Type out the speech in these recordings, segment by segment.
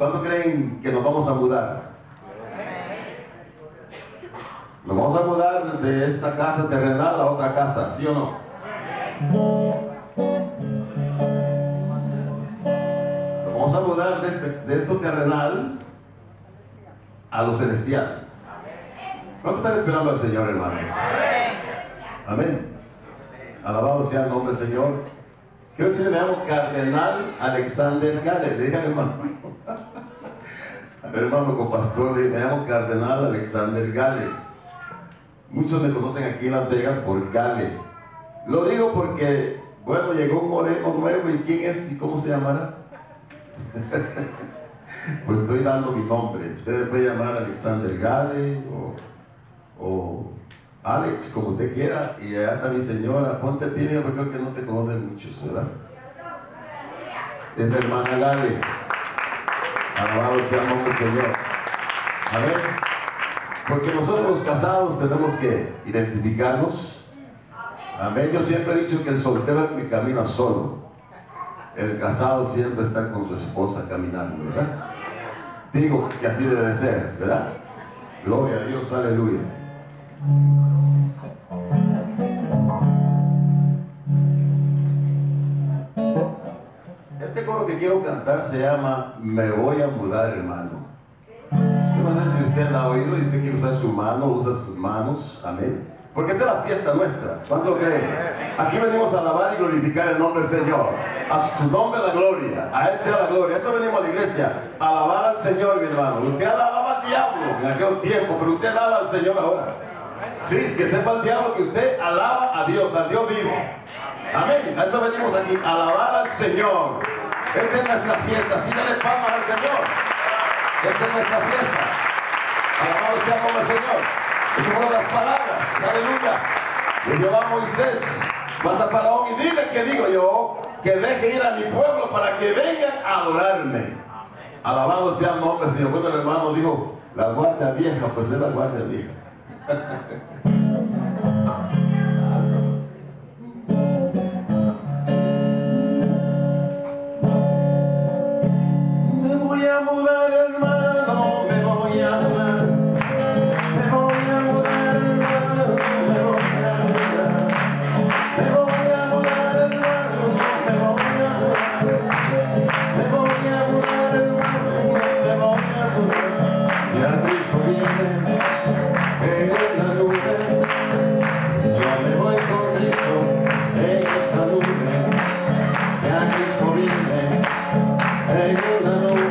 ¿Cuánto creen que nos vamos a mudar? Nos vamos a mudar de esta casa terrenal a otra casa, ¿sí o no? Nos vamos a mudar de, este, de esto terrenal a lo celestial. ¿Cuánto están esperando al Señor, hermanos? Amén. Alabado sea el nombre del Señor. Quiero decirle, me llamo Cardenal Alexander Gale. Le dije al hermano, hermano con pastor, le dije, me llamo Cardenal Alexander Gale. Muchos me conocen aquí en Las Vegas por Gale. Lo digo porque, bueno, llegó un moreno nuevo y quién es y cómo se llamará. pues estoy dando mi nombre. Usted me puede llamar Alexander Gale o, o Alex, como usted quiera. Y allá está mi señora. Ponte pie, porque creo que no te conocen muchos, ¿verdad? Es la hermana Gale. Alabado sea el nombre Señor. Amén. Porque nosotros los casados tenemos que identificarnos. Amén. Yo siempre he dicho que el soltero es el que camina solo. El casado siempre está con su esposa caminando, ¿verdad? Digo que así debe de ser, ¿verdad? Gloria a Dios, aleluya. Este coro que quiero cantar se llama Me voy a mudar, hermano. Yo no sé si usted la ha oído y usted quiere usar su mano, usa sus manos, amén. Porque esta es la fiesta nuestra. ¿Cuánto creen? Aquí venimos a alabar y glorificar el nombre del Señor. A su nombre la gloria. A Él sea la gloria. Eso venimos a la iglesia. A alabar al Señor, mi hermano. Usted alababa al diablo en aquel tiempo, pero usted alaba al Señor ahora. Sí, que sepa el diablo que usted alaba a Dios, al Dios vivo. Amén. A eso venimos aquí. A alabar al Señor. Esta es nuestra fiesta. Síganle palmas al Señor. Esta es nuestra fiesta. Alabado sea el nombre del Señor. Esas fueron las palabras, aleluya. Le Jehová Moisés, vas a Faraón y dile que digo yo, que deje ir a mi pueblo para que vengan a adorarme. Alabado sea el nombre del Señor. Bueno, el hermano dijo, la guardia vieja, pues es la guardia vieja. voy a mudar, hermano, me voy a mudar. Me voy a mudar, hermano, me voy a mudar. Me voy a mudar, hermano, me voy a mudar. Me voy a mudar, hermano, me voy a mudar. Y al Cristo viene en la nube. Yo me voy con Cristo en esa nube. Y Cristo viene en la nube.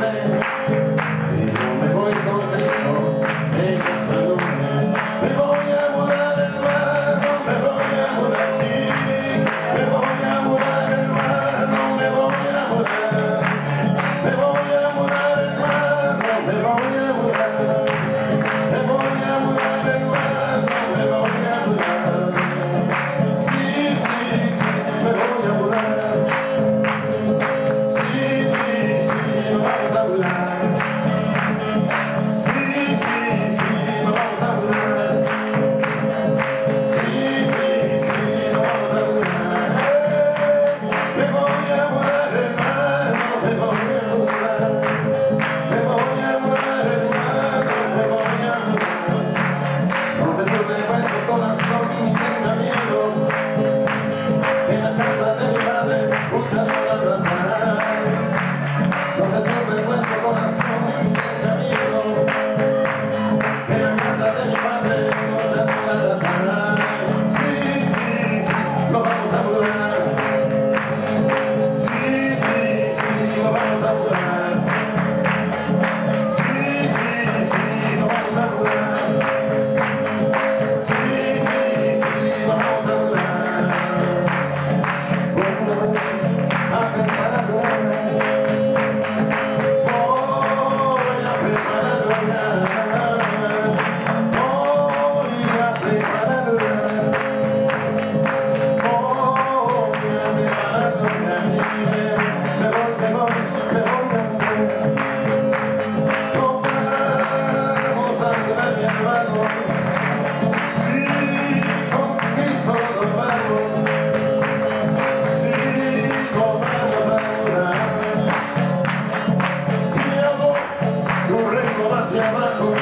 never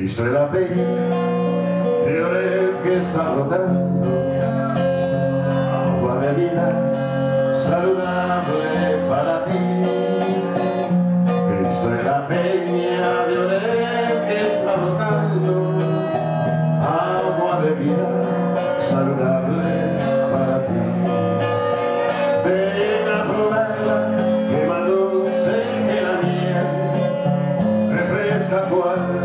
Cristo de la peña de Oreb que está brotando agua de vida saludable para ti. Cristo de la peña de Oreb que está brotando agua de vida saludable para ti. Ven a probarla que más dulce que la miel refresca tu alma.